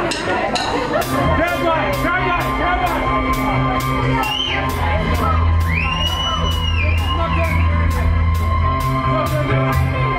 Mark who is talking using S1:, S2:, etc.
S1: Turn right, turn right, turn
S2: right. Look at